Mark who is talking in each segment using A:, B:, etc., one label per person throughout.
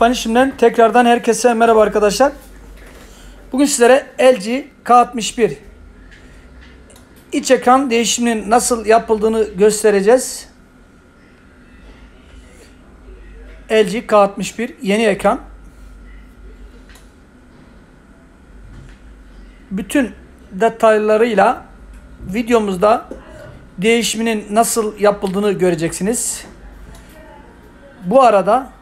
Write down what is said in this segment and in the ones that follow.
A: Tufan İşim'den tekrardan herkese merhaba arkadaşlar. Bugün sizlere LG K61 iç ekran değişiminin nasıl yapıldığını göstereceğiz. LG K61 yeni ekran. Bütün detaylarıyla videomuzda değişiminin nasıl yapıldığını göreceksiniz. Bu arada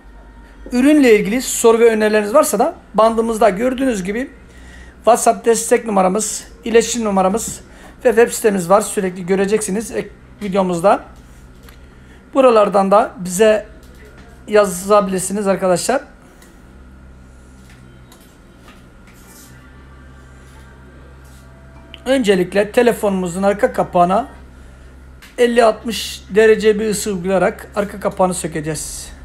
A: ürünle ilgili soru ve önerileriniz varsa da bandımızda gördüğünüz gibi WhatsApp destek numaramız, iletişim numaramız ve web sitemiz var. Sürekli göreceksiniz ek videomuzda. Buralardan da bize yazabilirsiniz arkadaşlar. Öncelikle telefonumuzun arka kapağına 50-60 derece bir ısı uygulayarak arka kapağını sökeceğiz.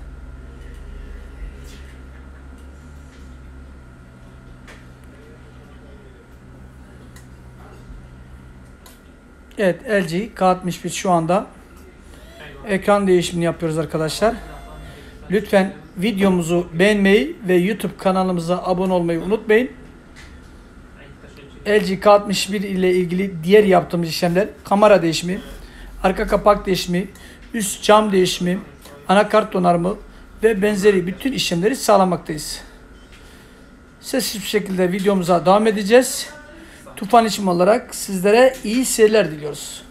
A: Evet LG K61 şu anda ekran değişimini yapıyoruz arkadaşlar. Lütfen videomuzu beğenmeyi ve YouTube kanalımıza abone olmayı unutmayın. LG K61 ile ilgili diğer yaptığımız işlemler kamera değişimi, arka kapak değişimi, üst cam değişimi, anakart donarımı ve benzeri bütün işlemleri sağlamaktayız. Sessiz bir şekilde videomuza devam edeceğiz. Tufan işim olarak sizlere iyi seyirler diliyoruz.